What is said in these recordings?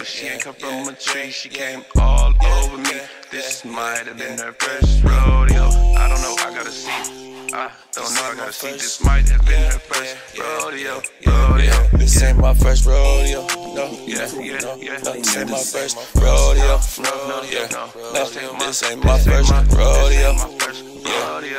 but she ain't come from a tree. She came all over me. This might have been her first rodeo. I don't know, I gotta see. I don't know, I gotta see. This might have been her first rodeo. Rodeo. This ain't my first rodeo. No, Yeah, yeah, no, yeah. no, this ain't my first rodeo. No, no, Yeah, no. no, this ain't my first rodeo.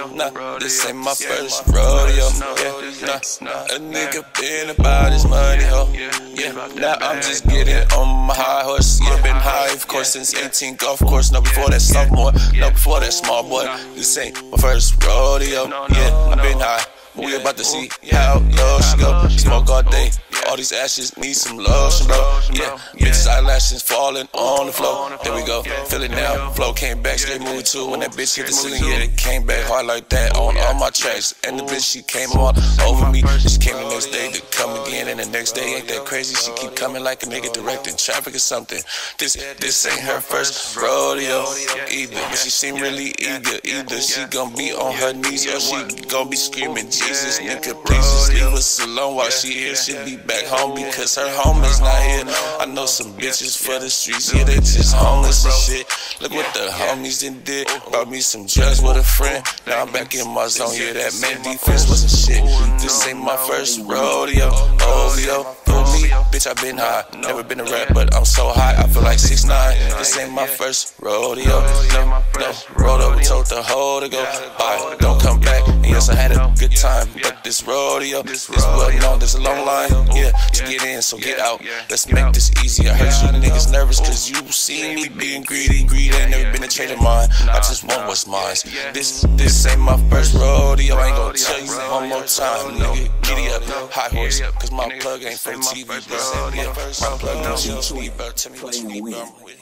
Nah, this ain't my first rodeo. Yeah, nah, a nigga been about his money, ho. Yeah, now I'm just getting on my high horse. Yeah, been high, of course, since 18 golf course. No, before that sophomore, no, before that small boy. This ain't my first rodeo. Yeah, i been high. But we about to see how low she go. Smoke all day. All these ashes need some lotion, bro. Yeah, bitches eyelashes falling on the floor. There we go. Feel it now. Flow came back, straight moving too. When that bitch hit the ceiling, yeah, it came back hard like that on all my tracks. And the bitch, she came all over me. She came the next day to come again, and the next day ain't that crazy. She keep coming like a nigga directing traffic or something. This, this ain't her first rodeo either, but she seem really eager. Either she gon' be on her knees or she gon' be screaming, Jesus, nigga, please just leave us alone while she here. She be back home because her home is not here. I know some bitches for the streets, yeah, they just homeless and shit. Look what the homies done did. Brought me some drugs with a friend. Now I'm back in my zone, yeah, that man defense wasn't shit. This ain't my first rodeo. For me, bitch, I been high. Never been a rap, but I'm so high, I feel like 6 9 This ain't my first rodeo. No, no, rolled over, told the hoe to go. Bye, don't come back. And yes, I had a good time, but this rodeo is well known. There's a long line, yeah, to get in, so get out. Let's make this easy. I heard you niggas nervous cause you see me being greedy. Greed ain't never been a trait of mine. I just want what's mine. This this ain't my first rodeo. I ain't gonna tell you one more time, nigga. Giddy up, high horse, cause my plug ain't for TV, bro. Yeah, my plug is you, bro. Tell me what you need, bro. I'm with